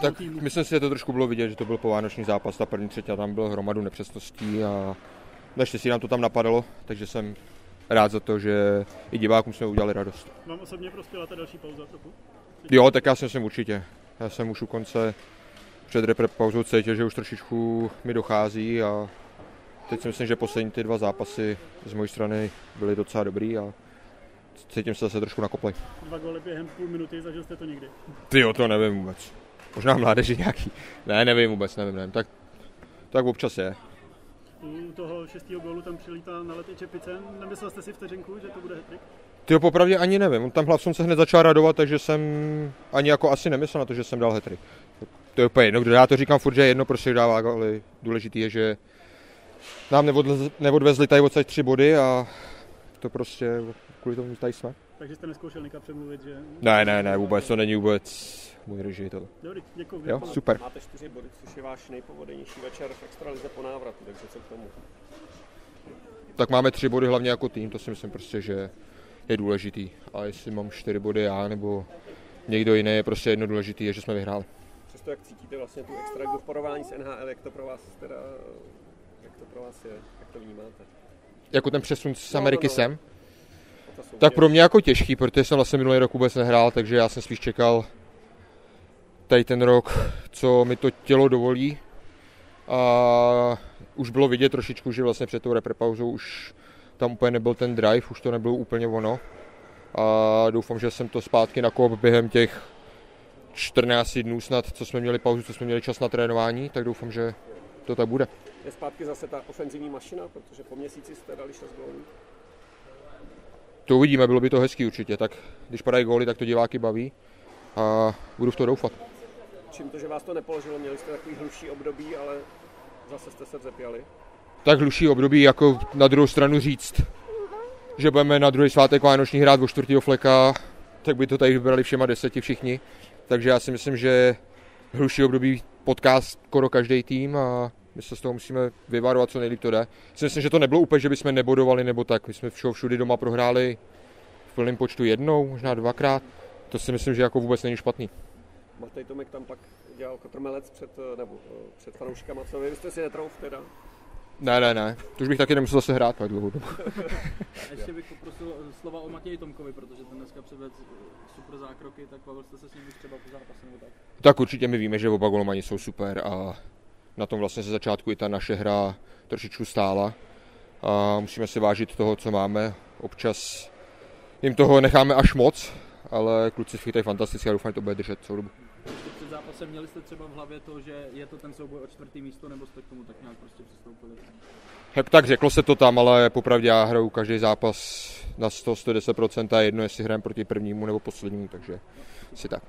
tak týmu. myslím si, že to trošku bylo vidět, že to byl povánoční zápas, ta první třetí tam byl hromadu nepřesností a naštěstí nám to tam napadalo, takže jsem rád za to, že i divákům jsme udělali radost. Vám osobně prospěla ta další pauza trochu? Jo, tak já si myslím určitě. Já jsem už u konce před repre pauzou cítil, že už trošičku mi dochází a teď si myslím, že poslední ty dva zápasy z mojí strany byly docela dobrý a cítím se zase trošku nakoplej. Dva góly během půl minuty, zažil jste to někdy? Ty jo, to nevím vůbec. Možná mládeži nějaký. Ne, nevím vůbec, nevím, nevím. Tak, tak občas je. U toho šestého gólu tam přilítá na lety Čepice. Nemyslel jste si vteřinku, že to bude hetrik? Ty jo, popravdě ani nevím. On tam hlavcom se hned začal radovat, takže jsem ani jako asi nemyslel na to, že jsem dal hetrik. To je úplně jedno, kdo já to říkám furt, že jedno prostě dává, ale důležitý je, že nám neodvezli tady odsaď tři body a to prostě kvůli tomu tady jsme. Takže jste neskoušel někam přemluvit, že... Ne, ne, ne, vůbec, to není vůbec můj režim. To. Dobrý, děkuji. Jo, super. Máte čtyři body, což je váš nejpovodenější večer v extralize po návratu, takže co k tomu? Tak máme tři body hlavně jako tým, to si myslím prostě, že je důležitý. A jestli mám čtyři body já nebo někdo jiný, je prostě jedno důležitý, je, že jsme vyhráli. Přesto jak cítíte vlastně tu extraligu v porovnání s NHL, jak to pro vás teda, jak to pro vás je, jak to vnímáte? Jako ten přesun z Ameriky no, no, no. sem? Tak pro mě jako těžký, protože jsem vlastně minulý rok vůbec nehrál, takže já jsem spíš čekal tady ten rok, co mi to tělo dovolí. A už bylo vidět trošičku, že vlastně před tou reprepauzou už tam úplně nebyl ten drive, už to nebylo úplně ono. A doufám, že jsem to zpátky na kop během těch 14 dnů snad, co jsme měli pauzu, co jsme měli čas na trénování, tak doufám, že to tak bude. Je zpátky zase ta ofenzivní mašina, protože po měsíci jste dali 6 gólů. To uvidíme, bylo by to hezký určitě, tak když padají góly, tak to diváky baví a budu v to doufat. Čím to, že vás to nepoložilo, měli jste takový hluší období, ale zase jste se vzepěli? Tak hluší období, jako na druhou stranu říct, že budeme na druhý svátek Vánoční hrát o čtvrtého fleka, tak by to tady vybrali všema deseti všichni. Takže já si myslím, že hluší období potká skoro každý tým a my se z toho musíme vyvarovat, co nejlíp to jde. Si myslím, že to nebylo úplně, že bychom nebodovali nebo tak. My jsme všeho všudy doma prohráli v plném počtu jednou, možná dvakrát. To si myslím, že jako vůbec není špatný. Matej Tomek tam pak dělal kotrmelec před, nebo, před fanouškama, co vy jste si netrouf teda? Ne, ne, ne. To už bych taky nemusel zase hrát tak dlouho dobu. ještě bych poprosil slova o Matěji Tomkovi, protože ten dneska převed super zákroky, tak Pavel jste se s ním už třeba po zápase nebo tak? Tak určitě my víme, že oba golomani jsou super a na tom vlastně ze začátku i ta naše hra trošičku stála. A musíme si vážit toho, co máme. Občas jim toho necháme až moc, ale kluci chytají fantasticky a doufám, že to bude držet celou dobu. Před zápasem měli jste třeba v hlavě to, že je to ten souboj o čtvrtý místo, nebo jste k tomu tak nějak prostě přistoupili? Tak řeklo se to tam, ale popravdě já hraju každý zápas na 100-110% a jedno, jestli hrajeme proti prvnímu nebo poslednímu, takže si tak.